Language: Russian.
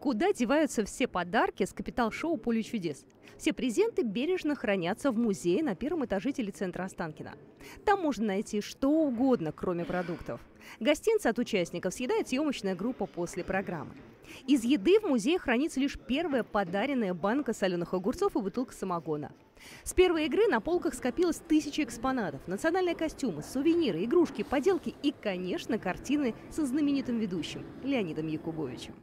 Куда деваются все подарки с капитал-шоу «Поле чудес»? Все презенты бережно хранятся в музее на первом этаже телецентра Останкина. Там можно найти что угодно, кроме продуктов. Гостинцы от участников съедает съемочная группа после программы. Из еды в музее хранится лишь первая подаренная банка соленых огурцов и бутылка самогона. С первой игры на полках скопилось тысячи экспонатов, национальные костюмы, сувениры, игрушки, поделки и, конечно, картины со знаменитым ведущим Леонидом Якубовичем.